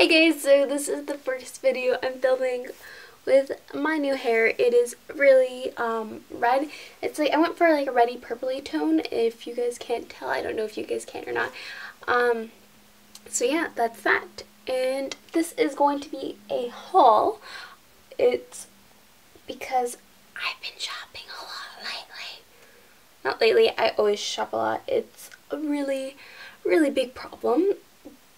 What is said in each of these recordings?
Hey guys, so this is the first video I'm filming with my new hair. It is really um, red. It's like, I went for like a reddy purpley tone. If you guys can't tell, I don't know if you guys can or not. Um, so yeah, that's that. And this is going to be a haul. It's because I've been shopping a lot lately. Not lately, I always shop a lot. It's a really, really big problem.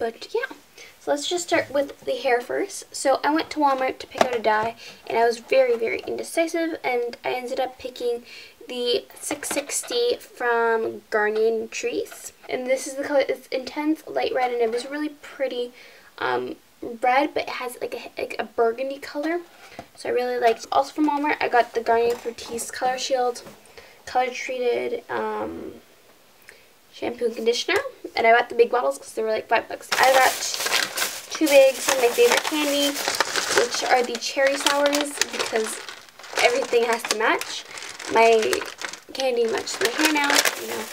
But yeah. So let's just start with the hair first. So I went to Walmart to pick out a dye and I was very, very indecisive and I ended up picking the 660 from Garnier Trees. And this is the color, it's intense light red and it was really pretty um, red but it has like a, like a burgundy color. So I really liked Also from Walmart I got the Garnier Fructis Color Shield color treated um, shampoo and conditioner. And I bought the big bottles because they were like five bucks. I got two bags of my favorite candy, which are the cherry sours because everything has to match. My candy matches my hair now, you know,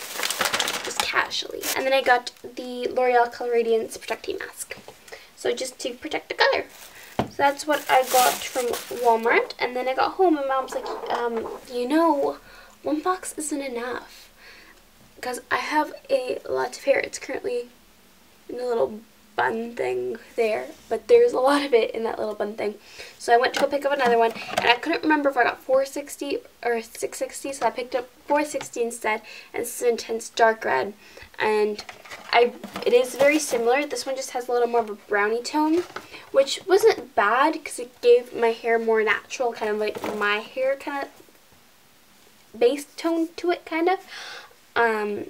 just casually. And then I got the L'Oreal Color Radiance Protecting Mask. So just to protect the color. So that's what I got from Walmart. And then I got home and mom's like, um, you know, one box isn't enough. Because I have a lot of hair. It's currently in a little bun thing there, but there's a lot of it in that little bun thing. So I went to go pick up another one, and I couldn't remember if I got 460 or 660, so I picked up 460 instead, and it's an intense dark red. And I, it is very similar. This one just has a little more of a brownie tone, which wasn't bad because it gave my hair more natural, kind of like my hair kind of base tone to it, kind of. Um,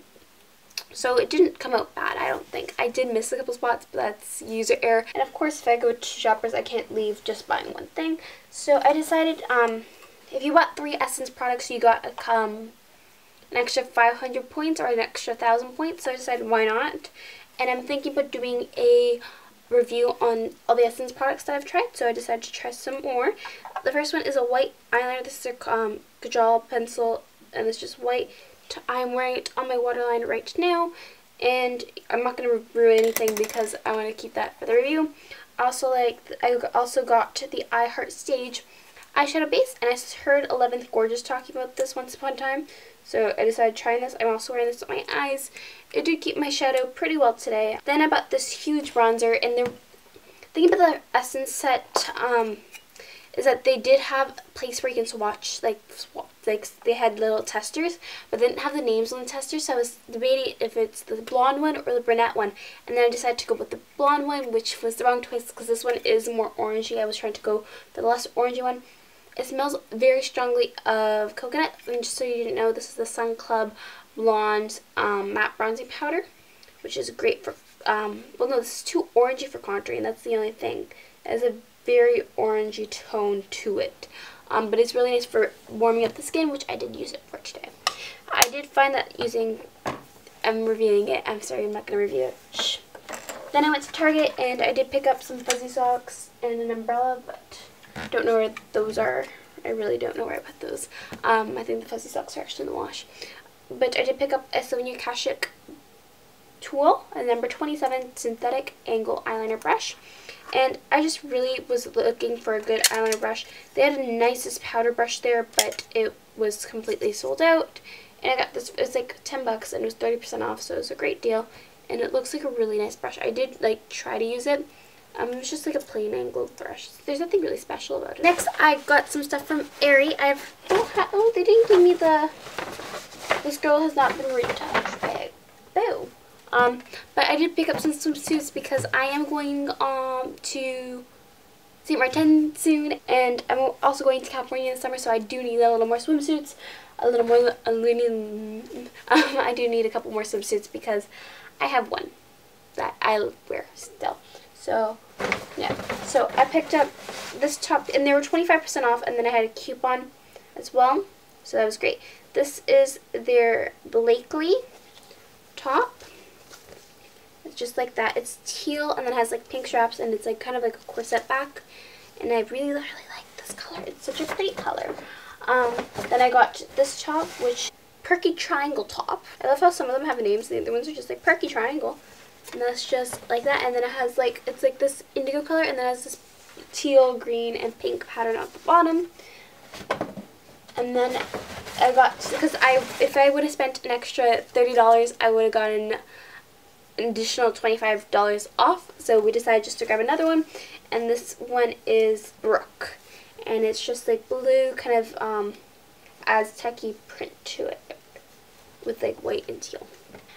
so it didn't come out bad, I don't think. I did miss a couple spots, but that's user error. And of course, if I go to Shoppers, I can't leave just buying one thing. So I decided, um, if you bought three Essence products, you got a, um, an extra 500 points or an extra 1,000 points. So I decided, why not? And I'm thinking about doing a review on all the Essence products that I've tried. So I decided to try some more. The first one is a white eyeliner. This is a um, Kajal pencil, and it's just white. I'm wearing it on my waterline right now. And I'm not going to ruin anything because I want to keep that for the review. Also, like, I also got the I Heart Stage eyeshadow base. And I heard EleventhGorgeous talking about this once upon a time. So I decided trying this. I'm also wearing this on my eyes. It did keep my shadow pretty well today. Then I bought this huge bronzer. And the thing about the Essence set um, is that they did have a place where you can swatch, like, like they had little testers, but they didn't have the names on the testers, so I was debating if it's the blonde one or the brunette one, and then I decided to go with the blonde one, which was the wrong choice because this one is more orangey. I was trying to go for the less orangey one. It smells very strongly of coconut, and just so you didn't know, this is the Sun Club Blonde um, Matte Bronzing Powder, which is great for, um, well no, this is too orangey for contouring, that's the only thing. It has a very orangey tone to it. Um, but it's really nice for warming up the skin, which I did use it for today. I did find that using, I'm reviewing it. I'm sorry, I'm not going to review it. Shh. Then I went to Target and I did pick up some fuzzy socks and an umbrella, but don't know where those are. I really don't know where I put those. Um, I think the fuzzy socks are actually in the wash. But I did pick up a Sonia Kashuk tool, a number 27 synthetic angle eyeliner brush. And I just really was looking for a good eyeliner brush. They had a nicest powder brush there, but it was completely sold out. And I got this, it's like 10 bucks and it was 30% off, so it was a great deal. And it looks like a really nice brush. I did like try to use it. Um, it's just like a plain angled brush. There's nothing really special about it. Next, I got some stuff from Aerie. I've, oh, oh they didn't give me the, this girl has not been retouched. Boo. Um, but I did pick up some swimsuits because I am going um, to St. Martin soon, and I'm also going to California in the summer, so I do need a little more swimsuits, a little more, a little, um, I do need a couple more swimsuits because I have one that I wear still. So, yeah. So I picked up this top, and they were 25% off, and then I had a coupon as well, so that was great. This is their Blakely top just like that. It's teal and then has like pink straps and it's like kind of like a corset back. And I really, really like this color. It's such a pretty color. Um, then I got this top, which Perky Triangle top. I love how some of them have names. and The other ones are just like Perky Triangle. And that's just like that. And then it has like, it's like this indigo color and then it has this teal, green, and pink pattern at the bottom. And then I got, because I, if I would have spent an extra $30, I would have gotten an additional $25 off. So we decided just to grab another one. And this one is Brooke. And it's just like blue, kind of um, Aztec-y print to it with like white and teal.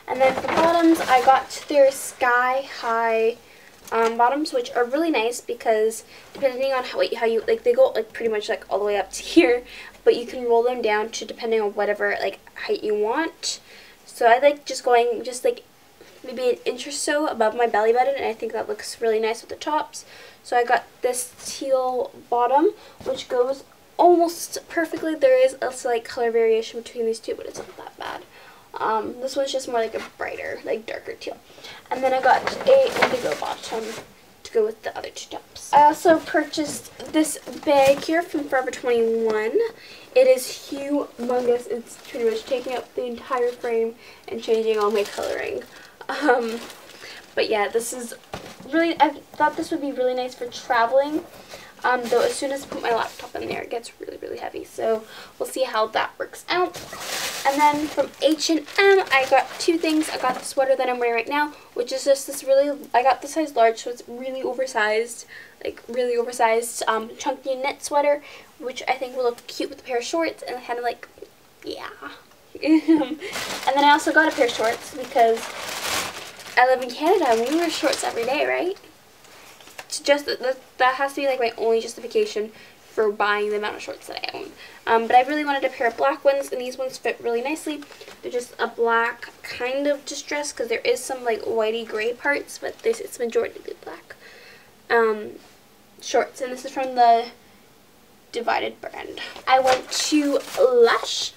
And then for bottoms, I got their Sky High um, bottoms, which are really nice because depending on how, how you, like they go like pretty much like all the way up to here, but you can roll them down to depending on whatever like height you want. So I like just going just like maybe an inch or so above my belly button and I think that looks really nice with the tops. So I got this teal bottom which goes almost perfectly. There is a slight color variation between these two but it's not that bad. Um, this one's just more like a brighter, like darker teal. And then I got a indigo bottom to go with the other two tops. I also purchased this bag here from Forever 21. It is humongous. It's pretty much taking up the entire frame and changing all my coloring. Um, but yeah, this is really, I thought this would be really nice for traveling. Um, though as soon as I put my laptop in there, it gets really, really heavy. So we'll see how that works out. And then from H&M, I got two things. I got the sweater that I'm wearing right now, which is just this really, I got the size large, so it's really oversized, like really oversized um, chunky knit sweater, which I think will look cute with a pair of shorts and kind of like, yeah. and then I also got a pair of shorts because I live in Canada and we wear shorts every day, right? It's just that that has to be like my only justification for buying the amount of shorts that I own. Um, but I really wanted a pair of black ones, and these ones fit really nicely. They're just a black kind of distress because there is some like whitey gray parts, but this it's majority black. Um, shorts, and this is from the Divided brand. I went to Lush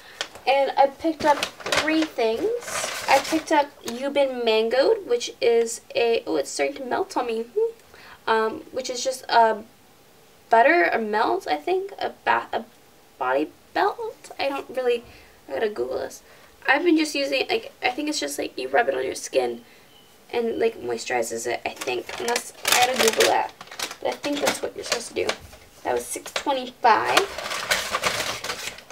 and I picked up three things. I picked up You've Mangoed, which is a, oh, it's starting to melt on me, um, which is just a butter, a melt, I think, a, bath, a body belt. I don't really, I gotta Google this. I've been just using, like, I think it's just like you rub it on your skin and like moisturizes it, I think, unless, I gotta Google that. But I think that's what you're supposed to do. That was 625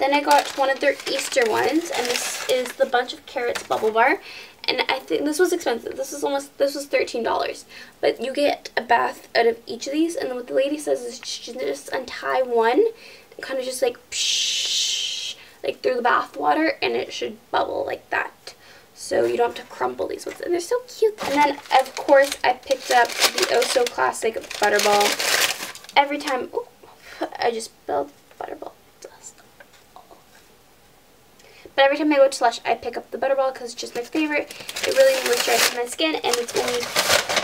then I got one of their Easter ones, and this is the Bunch of Carrots Bubble Bar. And I think this was expensive. This is almost, this was $13. But you get a bath out of each of these, and what the lady says is just untie one, kind of just like, psh, like through the bath water, and it should bubble like that. So you don't have to crumble these ones. And they're so cute. And then, of course, I picked up the Oh So Classic Butterball. Every time, ooh, I just spilled Butterball. But every time I go to Lush, I pick up the Butterball because it's just my favorite. It really moisturizes my skin, and it's only,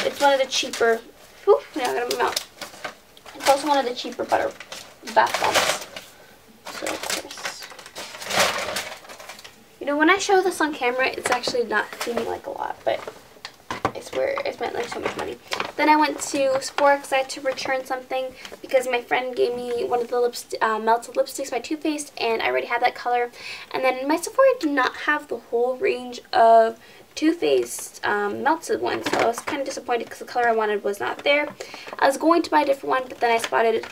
it's one of the cheaper, whew, now I gotta move out. It's also one of the cheaper butter bath bombs. So, of course. You know, when I show this on camera, it's actually not seeming like a lot, but I swear it spent like so much money. Then I went to Sephora because I had to return something because my friend gave me one of the lips, uh, melted lipsticks by Too Faced and I already had that color. And then my Sephora did not have the whole range of Too Faced um, melted ones, so I was kind of disappointed because the color I wanted was not there. I was going to buy a different one, but then I spotted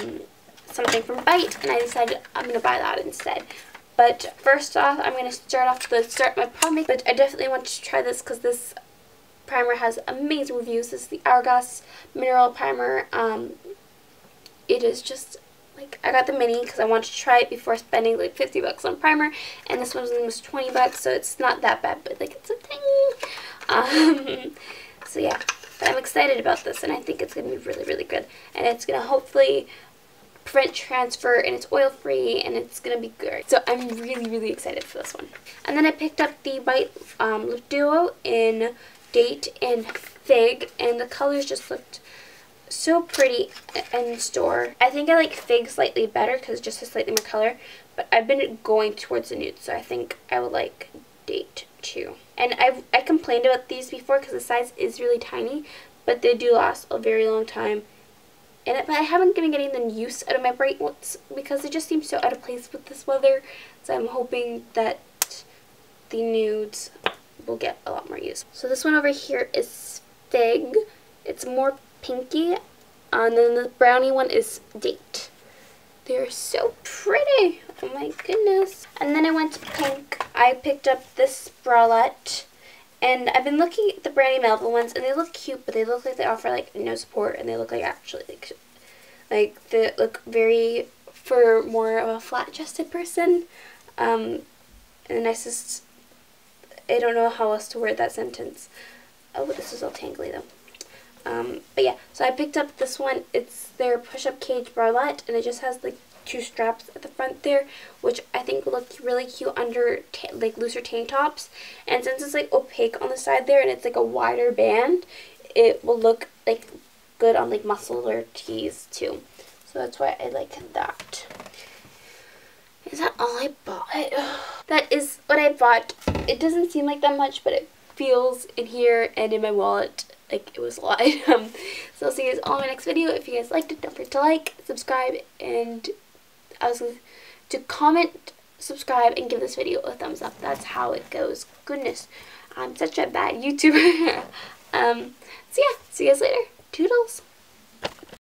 um, something from Bite and I decided I'm going to buy that instead. But first off, I'm going to start off the start my product, but I definitely want to try this because this primer has amazing reviews. This is the Hourglass Mineral Primer. Um, it is just, like, I got the mini because I wanted to try it before spending, like, 50 bucks on primer. And this one was almost 20 bucks, so it's not that bad, but, like, it's a thing. Um, so, yeah. But I'm excited about this, and I think it's going to be really, really good. And it's going to hopefully prevent transfer and it's oil free and it's gonna be good so I'm really really excited for this one and then I picked up the Bite um, Lip Duo in date and fig and the colors just looked so pretty in store. I think I like fig slightly better because just a slightly more color, but I've been going towards the nude, so I think I would like date too. And I've I complained about these before because the size is really tiny, but they do last a very long time. And but I haven't been getting the use out of my bright ones because they just seem so out of place with this weather. So I'm hoping that the nudes will get a lot more use. So this one over here is Fig. It's more pinky. And then the brownie one is Date. They're so pretty. Oh my goodness. And then I went to pink. I picked up this bralette. And I've been looking at the Brandy Melville ones, and they look cute, but they look like they offer, like, no support, and they look like actually, like, like they look very, for more of a flat-chested person. Um, and the nicest, I don't know how else to word that sentence. Oh, this is all tangly, though. Um, but yeah, so I picked up this one. It's their push-up cage bralette, and it just has like two straps at the front there, which I think will look really cute under like looser tank tops. And since it's like opaque on the side there, and it's like a wider band, it will look like good on like muscular tees too. So that's why I like that. Is that all I bought? that is what I bought. It doesn't seem like that much, but it feels in here and in my wallet like it was a lot. Um, so I'll see you guys all in my next video. If you guys liked it, don't forget to like, subscribe, and I was to comment, subscribe, and give this video a thumbs up. That's how it goes. Goodness, I'm such a bad YouTuber. um, so yeah, see you guys later. Toodles.